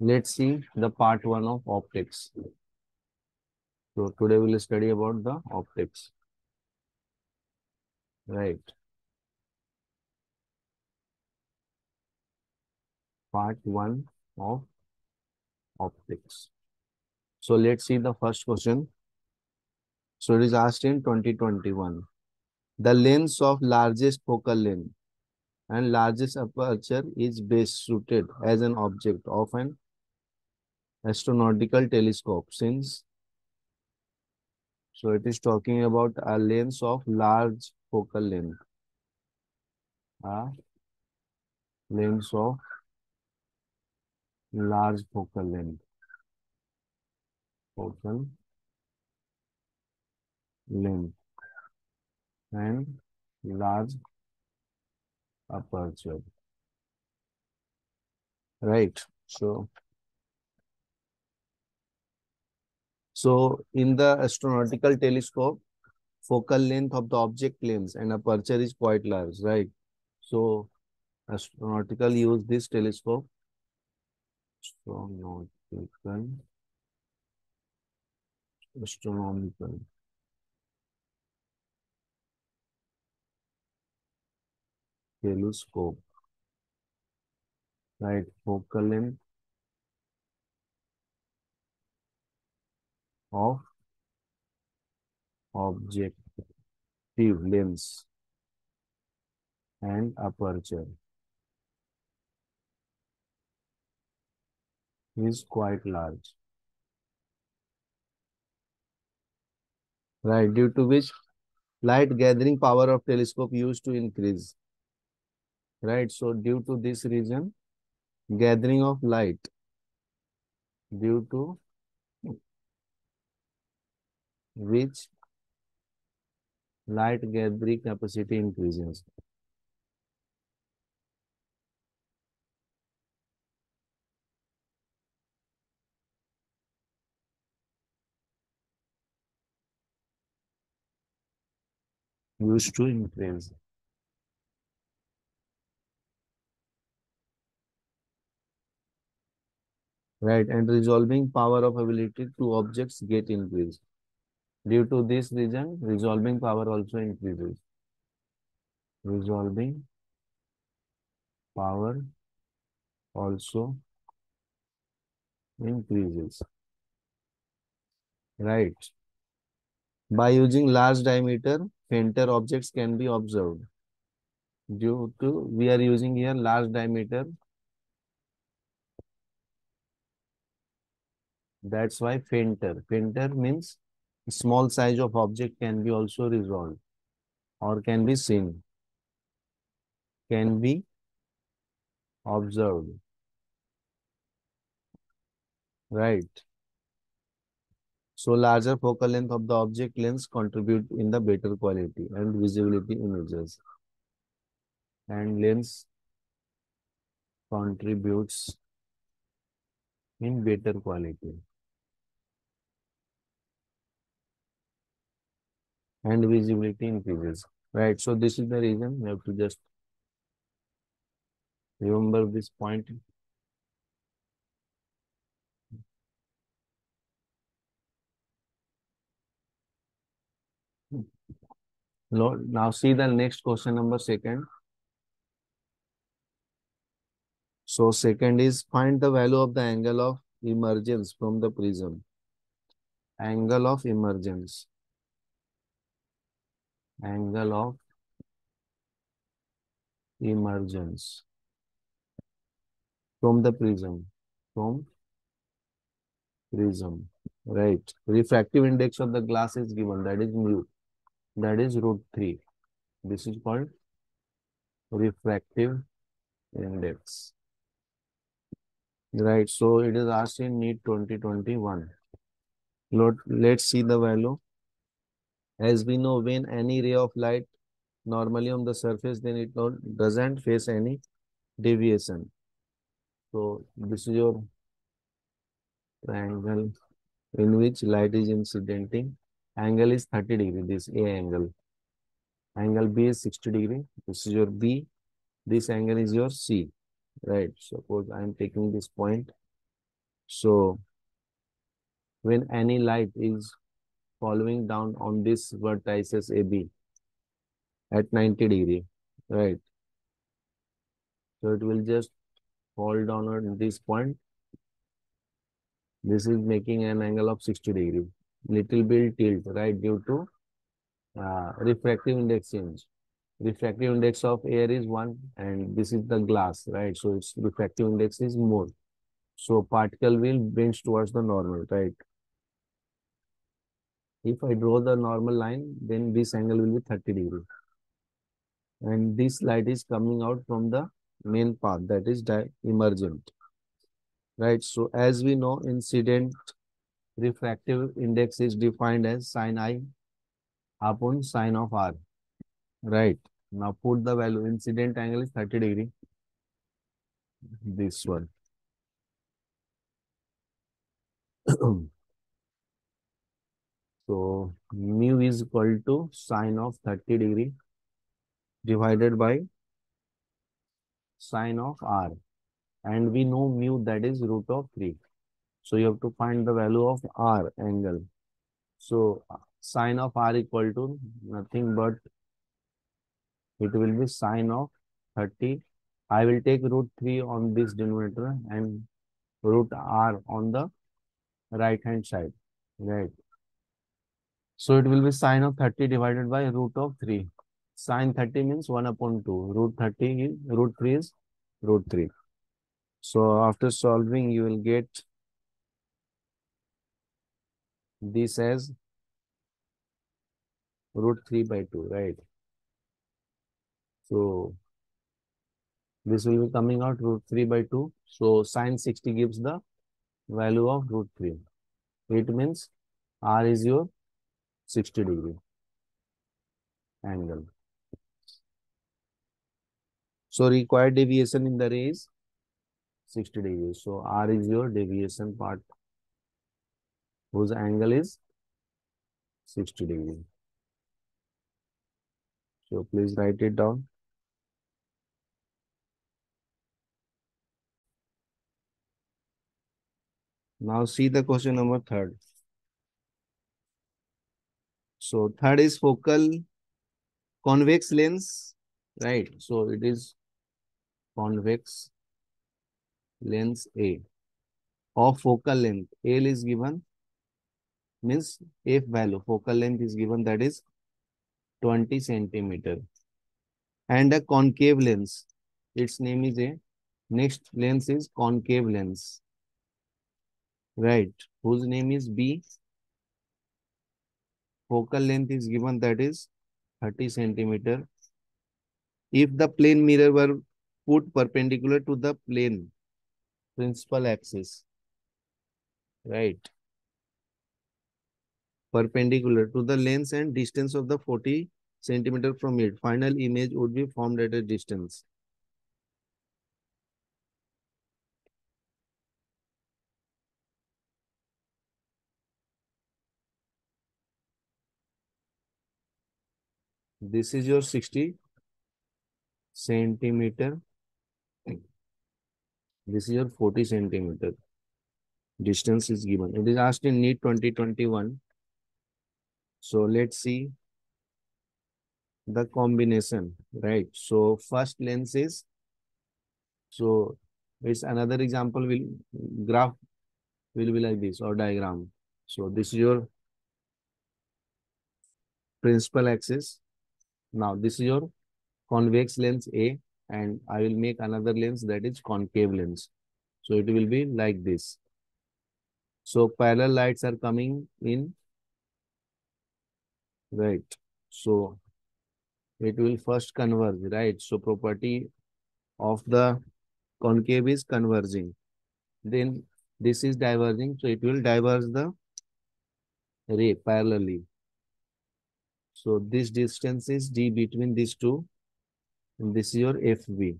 let's see the part one of optics. So today we'll study about the optics. Right. Part one of optics. So let's see the first question. So it is asked in 2021. The lens of largest focal length and largest aperture is best suited as an object of an astronautical telescope since so it is talking about a lens of large focal length. A lens of large focal length. Focal length and large aperture. Right so so in the astronautical telescope focal length of the object lens and aperture is quite large right? So astronautical use this telescope. Astronautical. Astronomical. Telescope. Right focal length of objective lens and aperture is quite large. Right due to which light gathering power of telescope used to increase. Right so due to this reason gathering of light due to which light gathering capacity increases. Used to increase. Right and resolving power of ability to objects get increased due to this reason resolving power also increases. Resolving power also increases. Right. By using large diameter fainter objects can be observed. Due to we are using here large diameter. That's why fainter. Fainter means small size of object can be also resolved or can be seen, can be observed. Right. So larger focal length of the object lens contribute in the better quality and visibility images. And lens contributes in better quality. And visibility increases right? So this is the reason you have to just remember this point. Now see the next question number second. So second is find the value of the angle of emergence from the prism. Angle of emergence angle of emergence from the prism from prism right. Refractive index of the glass is given that is mu that is root 3 this is called refractive index. Right so it is asked in NEET 2021 Let, let's see the value as we know, when any ray of light normally on the surface, then it not, doesn't face any deviation. So this is your triangle in which light is incidenting. Angle is 30 degree, this A angle. Angle B is 60 degree. This is your B. This angle is your C. Right. Suppose I am taking this point. So when any light is following down on this vertices AB at 90 degree, right? So it will just fall down at this point. This is making an angle of 60 degree. Little bit tilt, right? Due to uh, refractive index change. Refractive index of air is 1 and this is the glass, right? So its refractive index is more. So particle will bend towards the normal, right? If I draw the normal line, then this angle will be 30 degree. And this light is coming out from the main path that is emergent. Right. So as we know, incident refractive index is defined as sine I upon sine of R. Right. Now put the value. Incident angle is 30 degree. This one. so mu is equal to sine of 30 degree divided by sine of r. And we know mu that is root of 3 so you have to find the value of r angle. So sine of r equal to nothing but it will be sine of 30 i will take root 3 on this denominator and root r on the right hand side right so it will be sine of 30 divided by root of 3 Sine 30 means 1 upon 2. Root 30 is, root 3 is root 3. So after solving, you will get this as root 3 by 2, right? So this will be coming out root 3 by 2. So sine 60 gives the value of root 3. It means R is your 60 degree angle. So required deviation in the ray is 60 degrees. So R is your deviation part whose angle is 60 degrees. So please write it down. Now see the question number third. So third is focal convex lens, right? So it is convex lens A of focal length. L is given, means F value, focal length is given that is 20 centimeter. And a concave lens, its name is A. Next lens is concave lens. Right, whose name is B. Focal length is given that is 30 centimeter. If the plane mirror were put perpendicular to the plane principal axis right perpendicular to the lens and distance of the 40 centimeter from it final image would be formed at a distance this is your 60 centimeter this is your 40 centimeter. Distance is given. It is asked in NEET 2021. So let's see the combination, right? So first lens is, so it's another example will graph will be like this or diagram. So this is your principal axis. Now this is your convex lens A and I will make another lens that is concave lens. So it will be like this. So parallel lights are coming in, right? So it will first converge, right? So property of the concave is converging. Then this is diverging, so it will diverge the ray parallelly. So this distance is d between these two and this is your FV.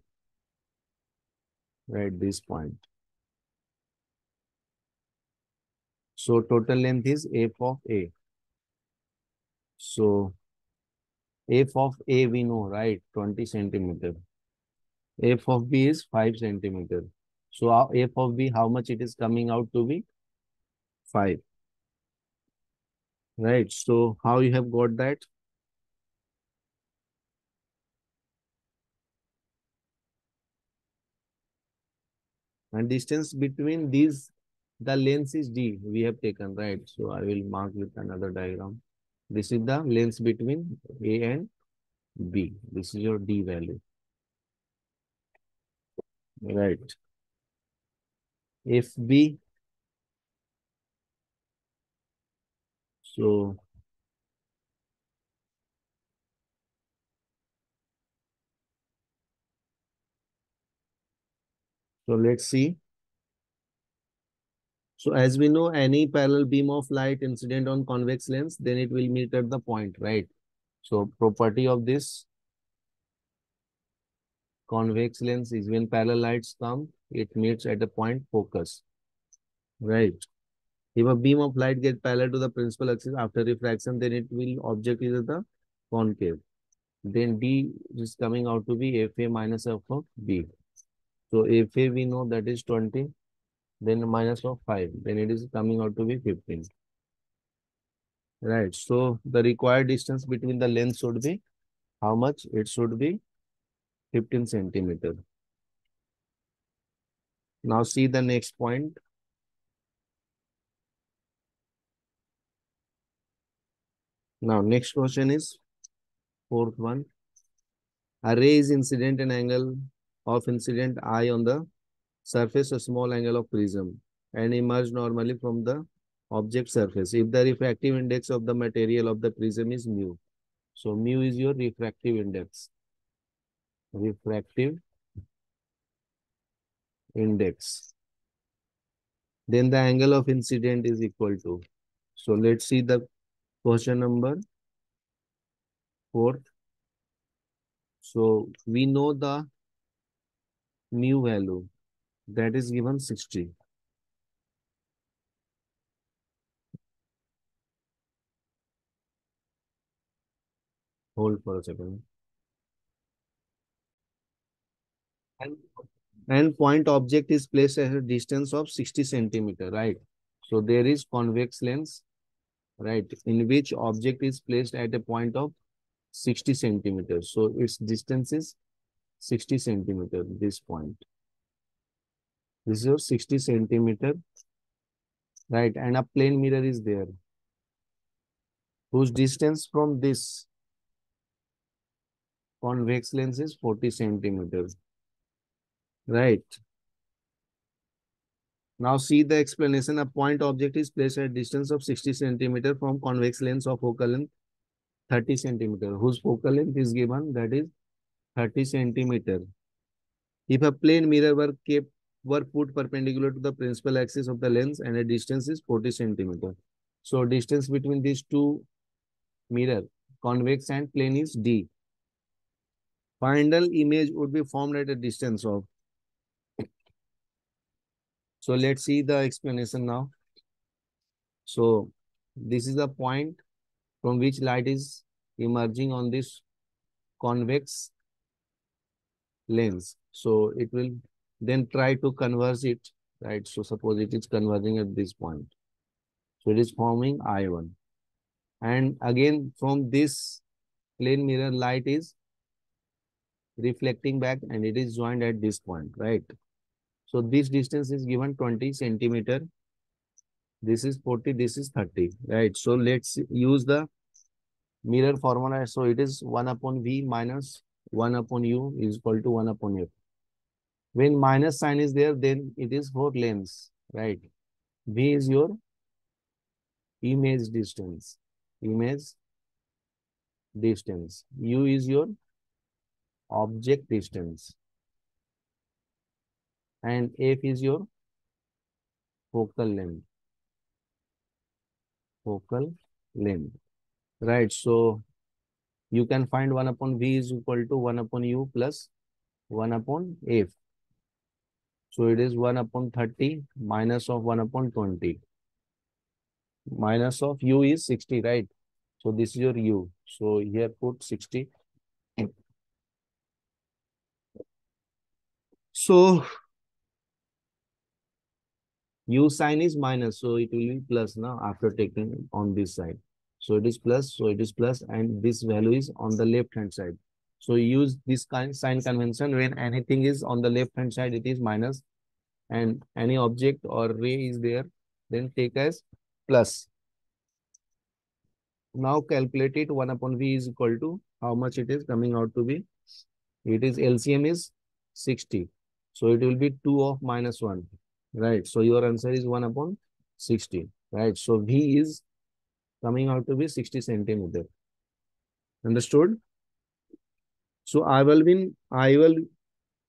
Right, this point. So total length is F of A. So F of A we know, right? 20 centimeter. F of B is 5 centimeter. So uh, f of b, how much it is coming out to be? 5. Right. So how you have got that? And distance between these, the length is d, we have taken, right? So I will mark with another diagram. This is the length between A and B. This is your d value. Right. If B, so So let's see. So as we know, any parallel beam of light incident on convex lens, then it will meet at the point, right? So property of this convex lens is when parallel lights come, it meets at a point focus, right? If a beam of light gets parallel to the principal axis after refraction, then it will object is the concave. Then D is coming out to be FA minus F of B. So FA we know that is 20, then minus of 5, then it is coming out to be 15. Right, so the required distance between the lens should be how much? It should be 15 centimeter. Now see the next point. Now next question is fourth one. Array is incident and angle of incident I on the surface a small angle of prism and emerge normally from the object surface. If the refractive index of the material of the prism is mu. So mu is your refractive index. Refractive index. Then the angle of incident is equal to. So let's see the question number fourth. So we know the mu value that is given 60. Hold for a second. And, and point object is placed at a distance of 60 centimeter, right? So there is convex lens, right, in which object is placed at a point of 60 centimeters. So its distance is 60 centimeter, this point. This is your 60 centimeter, right? And a plane mirror is there, whose distance from this convex lens is 40 centimeters, right? Now see the explanation. A point object is placed at a distance of 60 centimeter from convex lens of focal length 30 centimeter, whose focal length is given, that is 30 centimeter. If a plane mirror were kept were put perpendicular to the principal axis of the lens and a distance is 40 centimeter. So distance between these two mirror, convex and plane is D. Final image would be formed at a distance of. So let's see the explanation now. So this is the point from which light is emerging on this convex lens. So it will then try to converge it, right? So suppose it is converging at this point. So it is forming I1. And again, from this plane mirror, light is reflecting back and it is joined at this point, right? So this distance is given 20 centimeter. This is 40, this is 30, right? So let's use the mirror formula. So it is 1 upon V minus 1 upon u is equal to 1 upon f. When minus sign is there, then it is for lens, right? V is your image distance. Image distance. U is your object distance. And F is your focal length. Focal length. Right. So you can find 1 upon V is equal to 1 upon U plus 1 upon F. So it is 1 upon 30 minus of 1 upon 20. Minus of U is 60, right? So this is your U. So here put 60. So U sign is minus, so it will be plus now after taking on this side. So it is plus, so it is plus, and this value is on the left hand side. So use this kind sign convention when anything is on the left hand side, it is minus, and any object or ray is there, then take as plus. Now calculate it 1 upon V is equal to how much it is coming out to be. It is LCM is 60. So it will be 2 of minus 1 right? So your answer is 1 upon 16, right? So V is coming out to be 60 centimeter. Understood? So I will win, I will,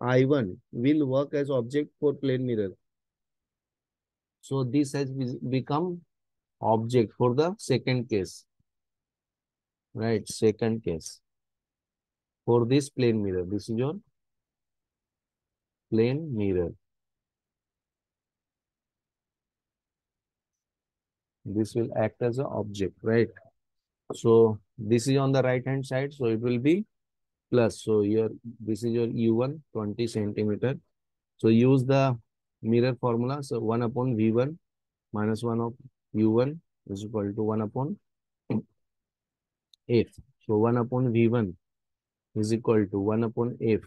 I1 will work as object for plane mirror. So this has become object for the second case, right? Second case for this plane mirror. This is your plane mirror. This will act as an object, right? So this is on the right hand side, so it will be plus. So your this is your U1 20 centimeter. So use the mirror formula. So 1 upon V1 minus 1 of U1 is equal to 1 upon F. So 1 upon V1 is equal to 1 upon F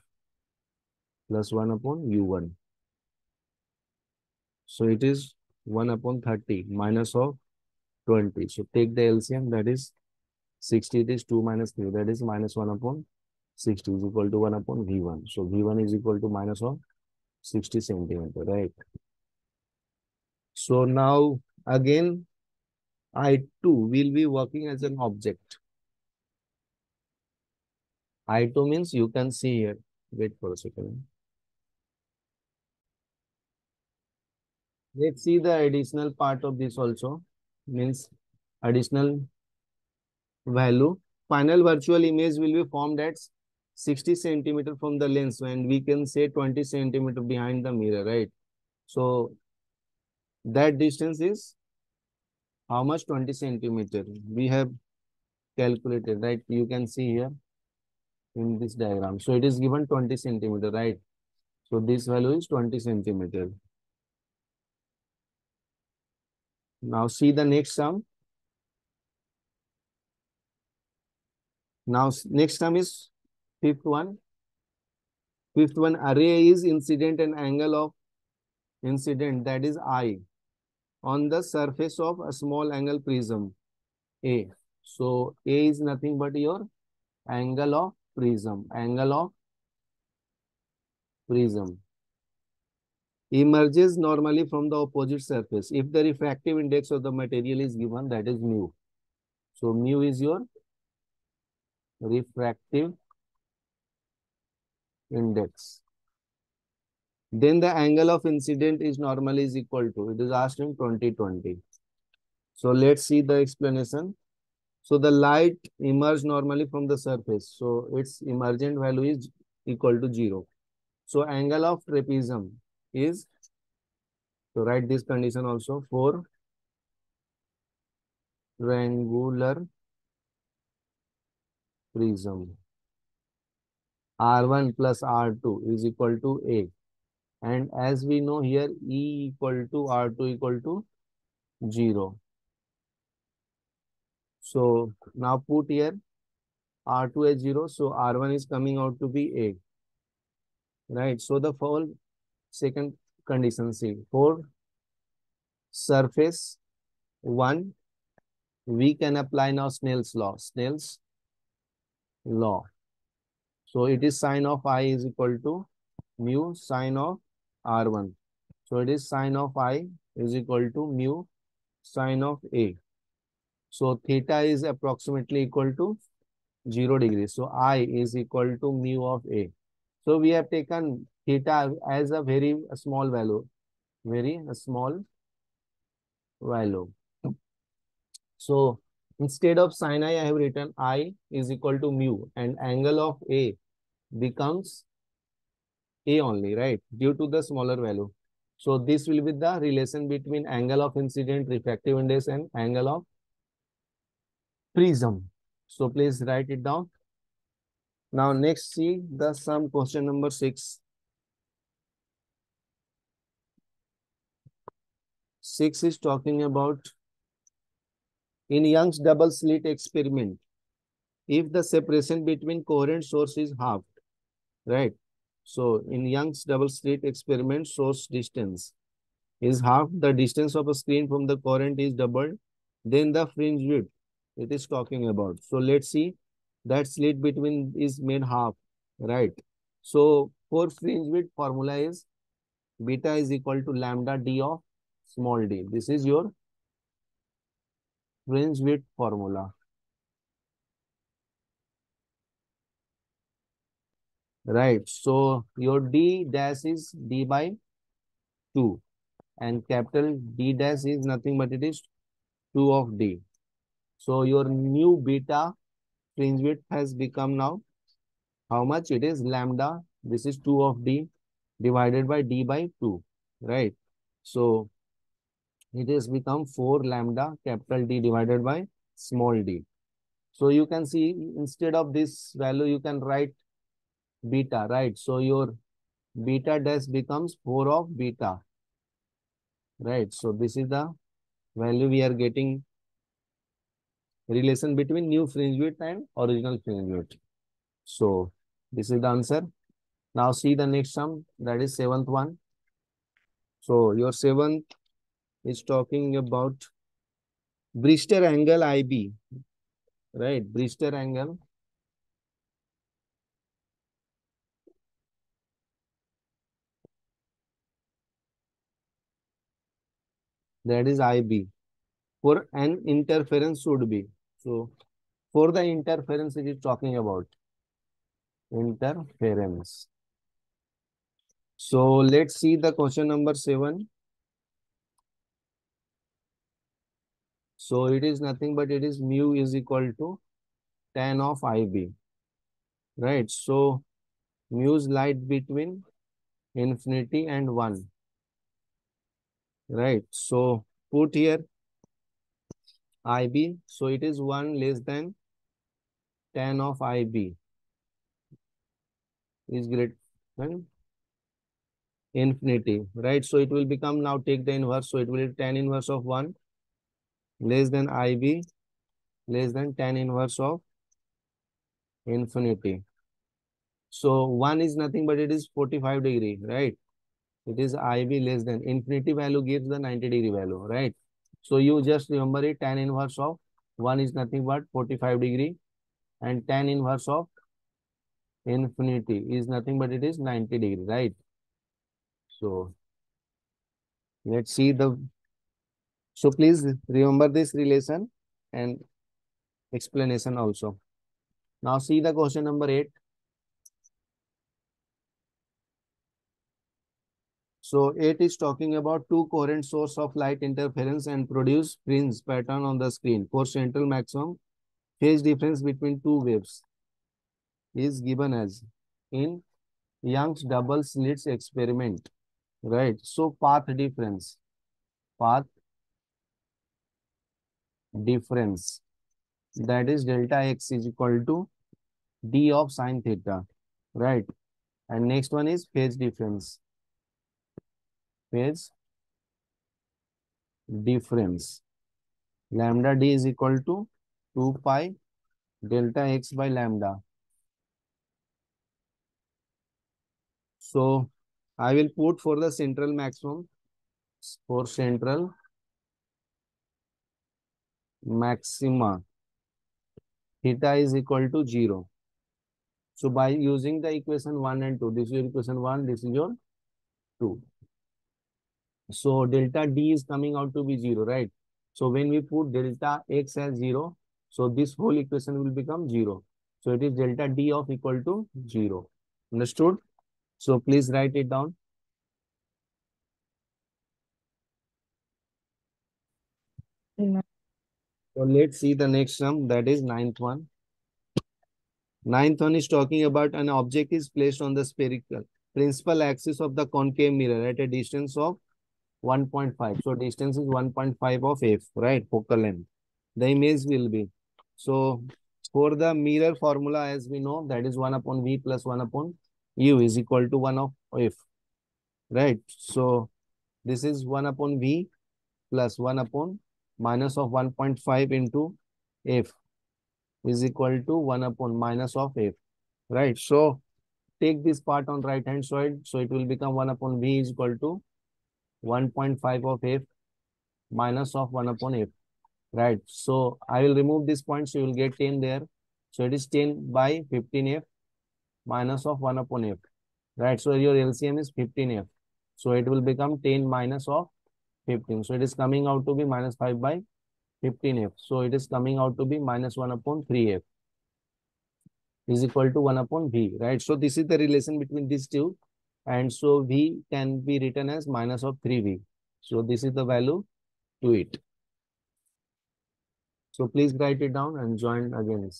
plus 1 upon U1. So it is 1 upon 30 minus of 20. So take the LCM that is 60 it is 2 minus 3 that is minus 1 upon 60 is equal to 1 upon V1. So V1 is equal to minus of 60 centimeter, right? So now again I2 will be working as an object. I2 means you can see here. Wait for a second. Let's see the additional part of this also means additional value. Final virtual image will be formed at 60 centimeter from the lens and we can say 20 centimeter behind the mirror, right? So that distance is how much 20 centimeter we have calculated, right? You can see here in this diagram. So it is given 20 centimeter, right? So this value is 20 centimeter. Now see the next sum. Now next sum is fifth one. Fifth one array is incident and angle of incident that is I on the surface of a small angle prism A. So A is nothing but your angle of prism, angle of prism emerges normally from the opposite surface. If the refractive index of the material is given, that is mu. So mu is your refractive index. Then the angle of incident is normally is equal to, it is asked in 2020. So let's see the explanation. So the light emerges normally from the surface. So its emergent value is equal to zero. So angle of trapezium is to write this condition also for triangular prism. R1 plus r2 is equal to a. And as we know here e equal to r2 equal to 0 so now put here r2 is 0 so r1 is coming out to be a. Right? So the whole second condition C. For surface 1, we can apply now Snell's law. Snell's law. So it is sine of i is equal to mu sine of r1. So it is sine of i is equal to mu sine of a. So theta is approximately equal to 0 degrees. So i is equal to mu of a. So we have taken theta as a very small value, very small value. So instead of sin i, I have written i is equal to mu and angle of a becomes a only, right? Due to the smaller value. So this will be the relation between angle of incident, refractive index and angle of prism. So please write it down. Now next see the sum question number six. 6 is talking about in Young's double slit experiment, if the separation between coherent source is halved, right? So in Young's double slit experiment, source distance is half, the distance of a screen from the coherent is doubled, then the fringe width it is talking about. So let's see that slit between is made half, right? So for fringe width formula is beta is equal to lambda d of small d. This is your fringe width formula. Right. So your d dash is d by 2 and capital D dash is nothing but it is 2 of D. So your new beta fringe width has become now how much? It is lambda. This is 2 of D divided by D by 2, right? So it has become 4 lambda capital D divided by small d. So you can see instead of this value, you can write beta, right? So your beta dash becomes 4 of beta, right? So this is the value we are getting relation between new fringe width and original fringe width. So this is the answer. Now see the next sum, that is seventh one. So your seventh is talking about Brewster angle IB, right? Brewster angle. That is IB. For an interference should be. So for the interference it is talking about. Interference. So let's see the question number seven. So it is nothing but it is mu is equal to tan of IB. Right. So mu's light between infinity and 1. Right. So put here IB. So it is 1 less than tan of IB is greater than infinity. Right. So it will become now take the inverse. So it will be tan inverse of 1 less than IB less than tan inverse of infinity. So 1 is nothing but it is 45 degree, right? It is IB less than infinity value gives the 90 degree value, right? So you just remember it tan inverse of 1 is nothing but 45 degree and tan inverse of infinity is nothing but it is 90 degree, right? So let's see the so please remember this relation and explanation also. Now see the question number 8. So it is talking about two coherent source of light interference and produce fringe pattern on the screen. For central maximum, phase difference between two waves is given as in Young's double slits experiment. Right. So path difference. Path difference that is delta x is equal to d of sine theta right and next one is phase difference phase difference lambda d is equal to 2 pi delta x by lambda so i will put for the central maximum for central maxima theta is equal to 0. So by using the equation 1 and 2, this is your equation 1, this is your 2. So delta D is coming out to be 0, right? So when we put delta X as 0, so this whole equation will become 0. So it is delta D of equal to 0. Understood? So please write it down. So let's see the next sum, that is ninth one. Ninth one is talking about an object is placed on the spherical principal axis of the concave mirror at a distance of 1.5. So distance is 1.5 of f, right? Focal length. The image will be. So for the mirror formula, as we know, that is 1 upon v plus 1 upon u is equal to 1 of f, right? So this is 1 upon v plus 1 upon minus of 1.5 into f is equal to 1 upon minus of f, right? So take this part on right hand side. So it will become 1 upon v is equal to 1.5 of f minus of 1 upon f, right? So I will remove this point. So you will get 10 there. So it is 10 by 15f minus of 1 upon f, right? So your LCM is 15f. So it will become 10 minus of 15. So it is coming out to be minus 5 by 15f. So it is coming out to be minus 1 upon 3f is equal to 1 upon v, right? So this is the relation between these two. And so v can be written as minus of 3v. So this is the value to it. So please write it down and join again.